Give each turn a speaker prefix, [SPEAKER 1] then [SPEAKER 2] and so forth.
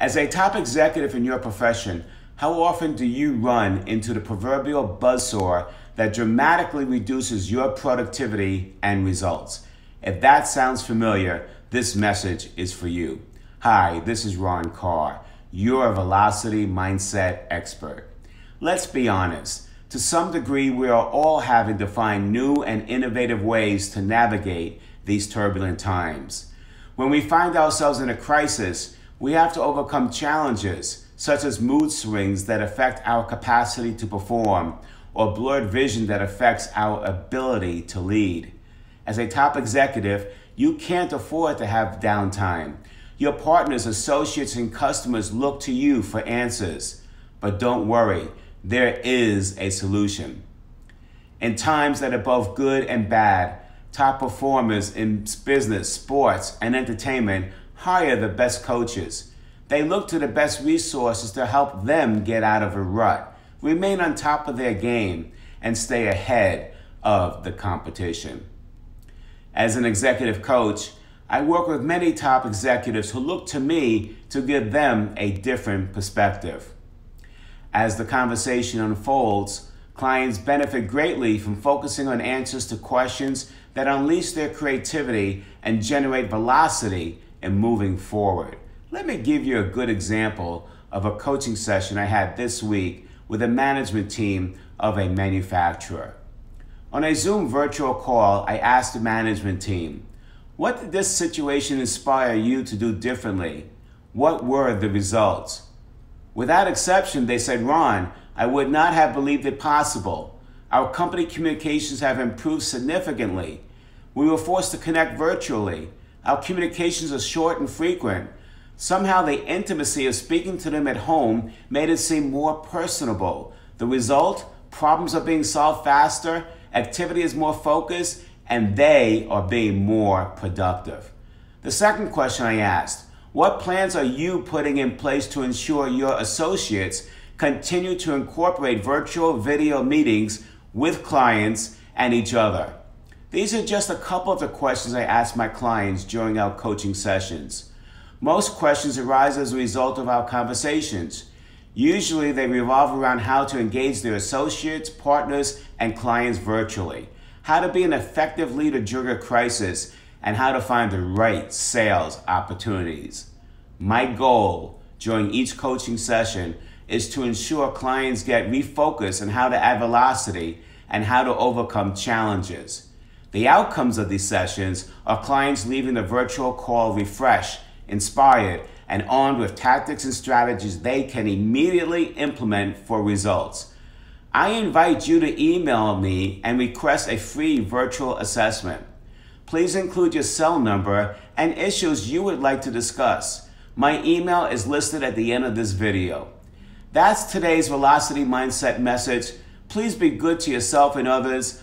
[SPEAKER 1] As a top executive in your profession, how often do you run into the proverbial buzzsaw that dramatically reduces your productivity and results? If that sounds familiar, this message is for you. Hi, this is Ron Karr, your velocity mindset expert. Let's be honest. To some degree, we are all having to find new and innovative ways to navigate these turbulent times. When we find ourselves in a crisis, we have to overcome challenges such as mood swings that affect our capacity to perform or blurred vision that affects our ability to lead. As a top executive, you can't afford to have downtime. Your partners, associates, and customers look to you for answers. But don't worry, there is a solution. In times that are both good and bad, top performers in business, sports, and entertainment hire the best coaches. They look to the best resources to help them get out of a rut, remain on top of their game, and stay ahead of the competition. As an executive coach, I work with many top executives who look to me to give them a different perspective. As the conversation unfolds, clients benefit greatly from focusing on answers to questions that unleash their creativity and generate velocity in moving forward. Let me give you a good example of a coaching session I had this week with a management team of a manufacturer. On a Zoom virtual call, I asked the management team, What did this situation inspire you to do differently? What were the results? Without exception, they said, Ron, I would not have believed it possible. Our company communications have improved significantly. We were forced to connect virtually. Our communications are short and frequent. Somehow, the intimacy of speaking to them at home made it seem more personable. The result problems are being solved faster, activity is more focused, and they are being more productive. The second question I asked What plans are you putting in place to ensure your associates continue to incorporate virtual video meetings with clients and each other? These are just a couple of the questions I ask my clients during our coaching sessions. Most questions arise as a result of our conversations. Usually, they revolve around how to engage their associates, partners, and clients virtually, how to be an effective leader during a crisis, and how to find the right sales opportunities. My goal during each coaching session is to ensure clients get refocused on how to add velocity and how to overcome challenges. The outcomes of these sessions are clients leaving the virtual call refreshed inspired, and armed with tactics and strategies they can immediately implement for results. I invite you to email me and request a free virtual assessment. Please include your cell number and issues you would like to discuss. My email is listed at the end of this video. That's today's Velocity Mindset message. Please be good to yourself and others.